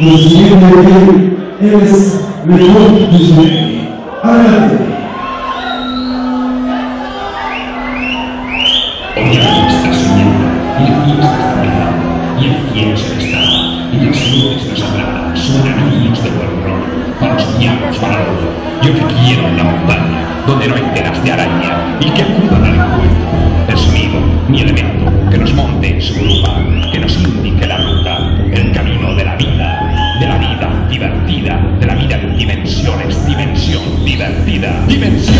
El cielo de bien es el Dios de Jesucristo. Hoy el Dios está sumiendo, y el Dios está mirando, y el cielo está, y el cielo es la suena son anillos de buen horror, para los diablos, para el odio. Yo te quiero en la montaña, donde no hay telas de araña, y que juntan al encuentro, es mi hijo, mi elemento. dimensión.